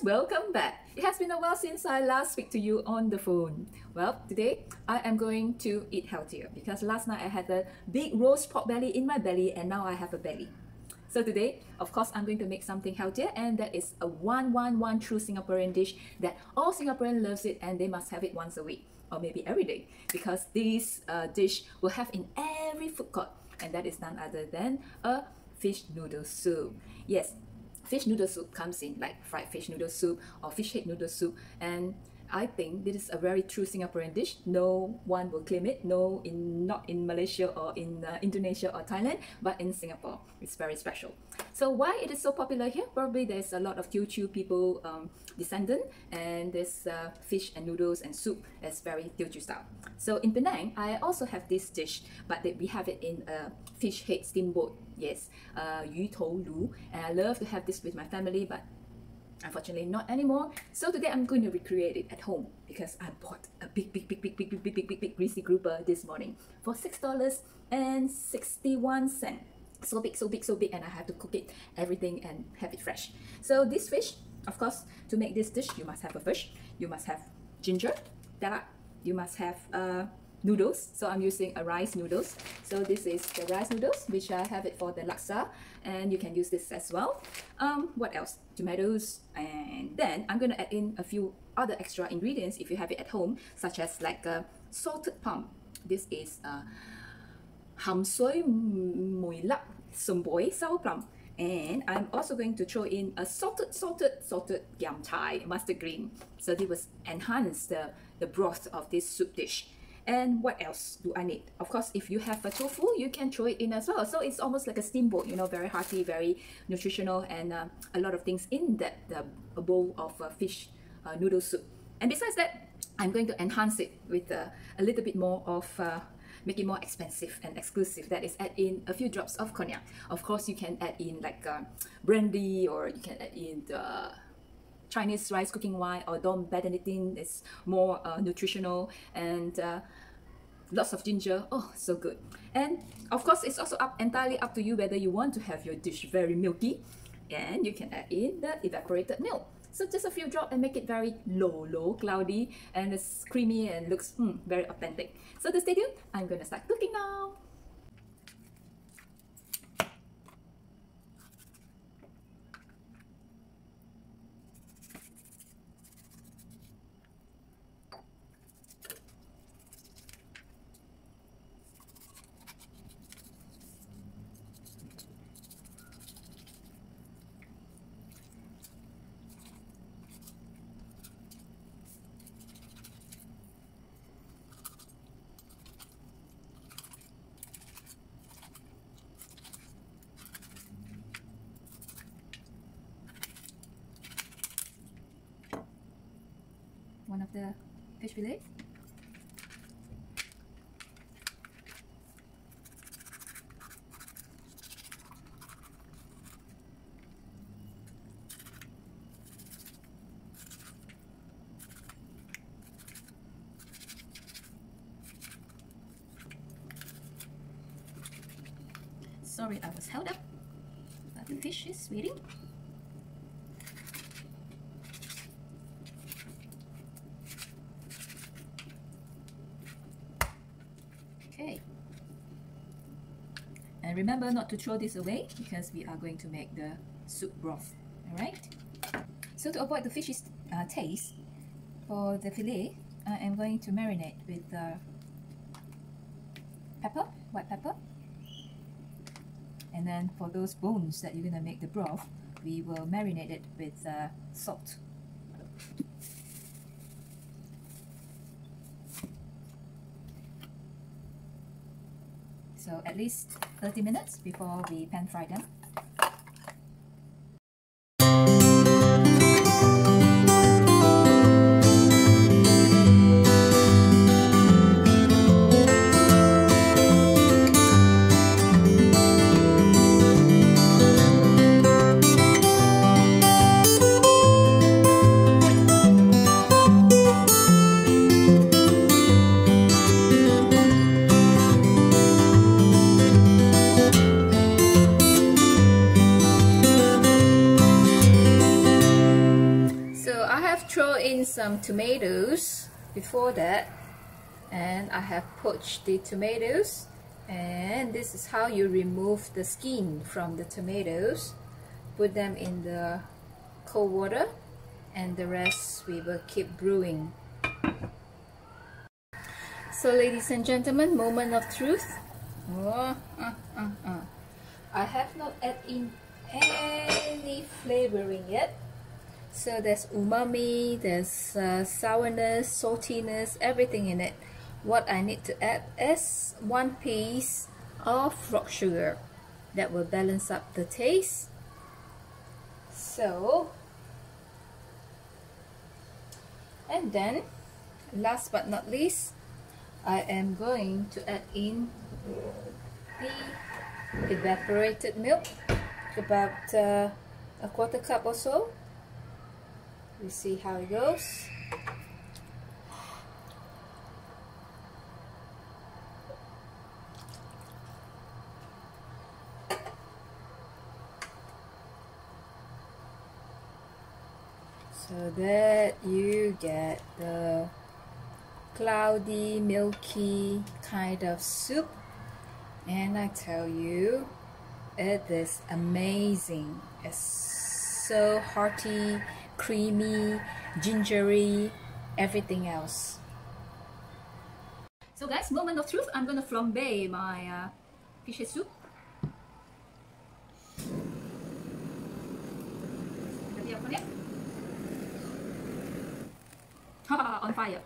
welcome back. It has been a while since I last speak to you on the phone. Well, today I am going to eat healthier because last night I had a big roast pork belly in my belly and now I have a belly. So today, of course, I'm going to make something healthier and that is a 111 true Singaporean dish that all Singaporeans loves it and they must have it once a week or maybe every day because this uh, dish will have in every food court and that is none other than a fish noodle soup. Yes, fish noodle soup comes in like fried fish noodle soup or fish head noodle soup. And I think this is a very true Singaporean dish. No one will claim it. No, in not in Malaysia or in uh, Indonesia or Thailand, but in Singapore, it's very special. So why it is so popular here? Probably there's a lot of Teochew people um, descendant, and this uh, fish and noodles and soup is very Teochew style. So in Penang, I also have this dish, but we have it in a fish head steamboat. Yes, uh, yu tou lu, and I love to have this with my family, but Unfortunately, not anymore. So today I'm going to recreate it at home because I bought a big, big, big, big, big, big, big, big, big, big greasy grouper this morning for six dollars and sixty-one cent. So big, so big, so big, and I have to cook it, everything, and have it fresh. So this fish, of course, to make this dish, you must have a fish. You must have ginger, that you must have uh, noodles. So I'm using a rice noodles. So this is the rice noodles, which I have it for the laksa, and you can use this as well. Um, what else? Tomatoes, and then I'm gonna add in a few other extra ingredients if you have it at home, such as like a salted plum. This is uh, ham soy mui lak sumboy sour plum. And I'm also going to throw in a salted, salted, salted yam chai mustard green. So this will enhance the, the broth of this soup dish. And what else do I need? Of course, if you have a tofu, you can throw it in as well. So it's almost like a steamboat, you know, very hearty, very nutritional, and uh, a lot of things in that the bowl of uh, fish uh, noodle soup. And besides that, I'm going to enhance it with uh, a little bit more of uh, make it more expensive and exclusive. That is, add in a few drops of cognac. Of course, you can add in like uh, brandy or you can add in the Chinese rice cooking wine or Dom Badanitin is more uh, nutritional and uh, lots of ginger. Oh, so good. And of course, it's also up entirely up to you whether you want to have your dish very milky and you can add in the evaporated milk. So just a few drops and make it very low, low, cloudy and it's creamy and looks mm, very authentic. So to stay tuned, I'm gonna start cooking now. One of the fish fillets. Sorry, I was held up, but the fish is waiting. And remember not to throw this away because we are going to make the soup broth. Alright? So to avoid the fish's uh, taste, for the fillet, I am going to marinate with uh, pepper, white pepper. And then for those bones that you're going to make the broth, we will marinate it with uh, salt. So at least 30 minutes before we pan fry them. Have thrown in some tomatoes before that and I have poached the tomatoes and this is how you remove the skin from the tomatoes. Put them in the cold water and the rest we will keep brewing. So ladies and gentlemen moment of truth. Oh, uh, uh, uh. I have not added in any flavoring yet so there's umami there's uh, sourness saltiness everything in it. What I need to add is one piece of rock sugar that will balance up the taste. So and then last but not least I am going to add in the evaporated milk about uh, a quarter cup or so we see how it goes. So that you get the cloudy milky kind of soup. And I tell you it is amazing. It's so hearty creamy gingery everything else. So guys moment of truth. I'm gonna flambe my uh, fish soup. On fire